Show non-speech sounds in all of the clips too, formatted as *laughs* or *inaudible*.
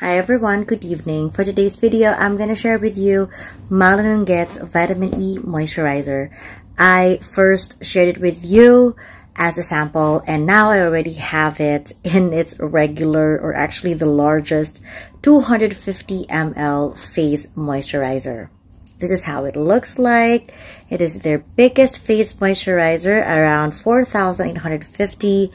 Hi everyone, good evening. For today's video, I'm going to share with you Malin & Goetz's Vitamin E Moisturizer. I first shared it with you as a sample and now I already have it in its regular or actually the largest 250 ml face moisturizer. This is how it looks like. It is their biggest face moisturizer around 4,850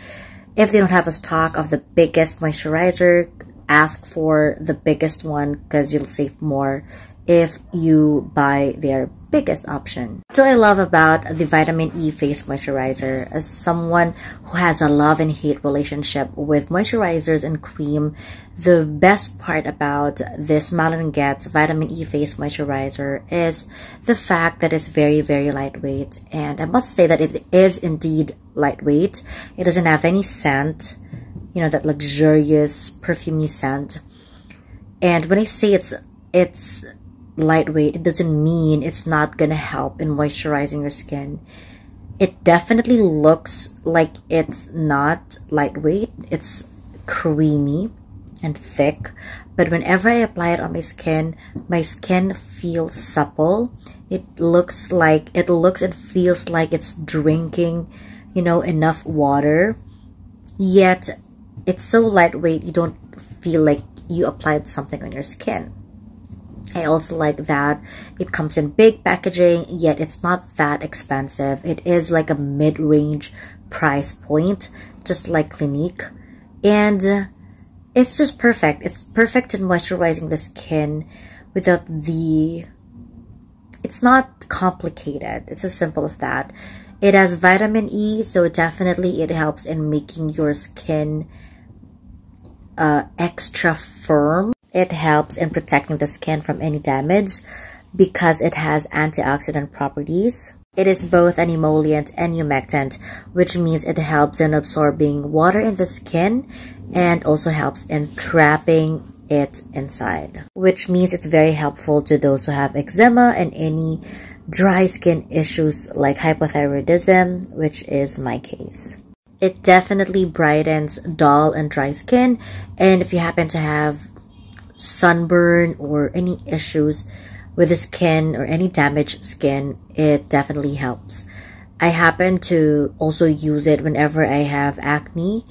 if they don't have a stock of the biggest moisturizer ask for the biggest one because you'll save more if you buy their biggest option. What I love about the Vitamin E Face Moisturizer as someone who has a love and hate relationship with moisturizers and cream, the best part about this Malin & Goetz Vitamin E Face Moisturizer is the fact that it's very, very lightweight. And I must say that it is indeed lightweight. It doesn't have any scent you know, that luxurious perfumey scent. And when I say it's it's lightweight, it doesn't mean it's not gonna help in moisturizing your skin. It definitely looks like it's not lightweight. It's creamy and thick. But whenever I apply it on my skin, my skin feels supple. It looks like, it looks and feels like it's drinking, you know, enough water. Yet it's so lightweight you don't feel like you applied something on your skin. I also like that it comes in big packaging, yet it's not that expensive. It is like a mid-range price point, just like Clinique. And it's just perfect. It's perfect in moisturizing the skin without the... It's not complicated. It's as simple as that. It has vitamin E, so definitely it helps in making your skin uh, extra firm. It helps in protecting the skin from any damage because it has antioxidant properties. It is both an emollient and humectant, which means it helps in absorbing water in the skin and also helps in trapping it inside, which means it's very helpful to those who have eczema and any dry skin issues like hypothyroidism, which is my case. It definitely brightens dull and dry skin. And if you happen to have sunburn or any issues with the skin or any damaged skin, it definitely helps. I happen to also use it whenever I have acne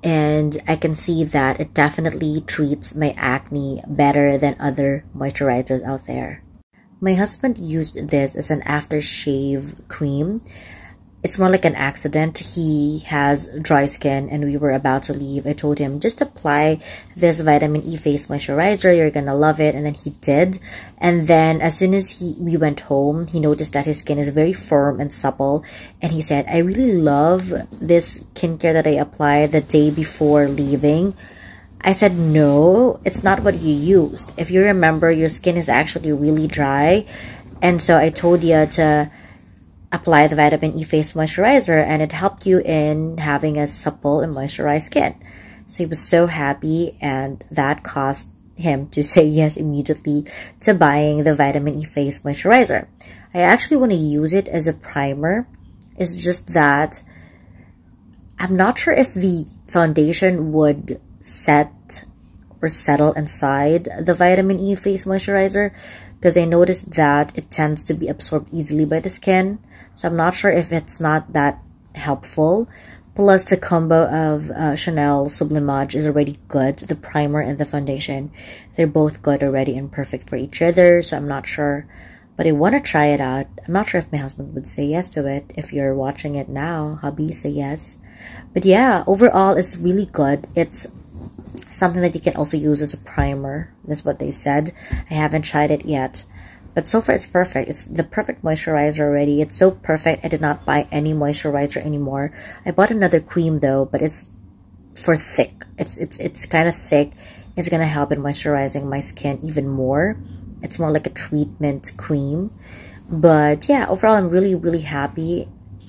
and I can see that it definitely treats my acne better than other moisturizers out there. My husband used this as an aftershave cream it's more like an accident. He has dry skin and we were about to leave. I told him, just apply this vitamin E face moisturizer. You're gonna love it. And then he did. And then as soon as he we went home, he noticed that his skin is very firm and supple. And he said, I really love this skincare that I applied the day before leaving. I said, no, it's not what you used. If you remember, your skin is actually really dry. And so I told you to apply the vitamin E face moisturizer and it helped you in having a supple and moisturized skin. So he was so happy and that caused him to *laughs* say yes immediately to buying the vitamin E face moisturizer. I actually want to use it as a primer. It's just that I'm not sure if the foundation would set or settle inside the vitamin E face moisturizer because I noticed that it tends to be absorbed easily by the skin. So I'm not sure if it's not that helpful. Plus the combo of uh, Chanel Sublimage is already good. The primer and the foundation, they're both good already and perfect for each other. So I'm not sure, but I want to try it out. I'm not sure if my husband would say yes to it. If you're watching it now, hubby, say yes. But yeah, overall, it's really good. It's something that you can also use as a primer. That's what they said. I haven't tried it yet. But so far, it's perfect. It's the perfect moisturizer already. It's so perfect. I did not buy any moisturizer anymore. I bought another cream though, but it's for thick. It's it's it's kind of thick. It's gonna help in moisturizing my skin even more. It's more like a treatment cream. But yeah, overall, I'm really really happy,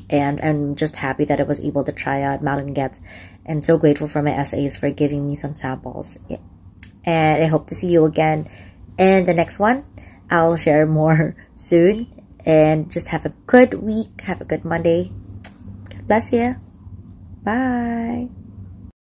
and I'm just happy that I was able to try out Malin & Goetz, and so grateful for my SAs for giving me some samples. Yeah. And I hope to see you again in the next one. I'll share more soon. And just have a good week. Have a good Monday. God bless you. Bye.